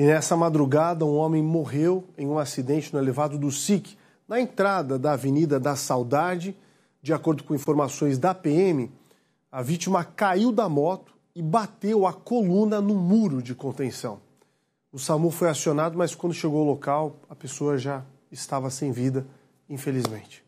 E nessa madrugada, um homem morreu em um acidente no elevado do SIC, na entrada da Avenida da Saudade. De acordo com informações da PM, a vítima caiu da moto e bateu a coluna no muro de contenção. O SAMU foi acionado, mas quando chegou ao local, a pessoa já estava sem vida, infelizmente.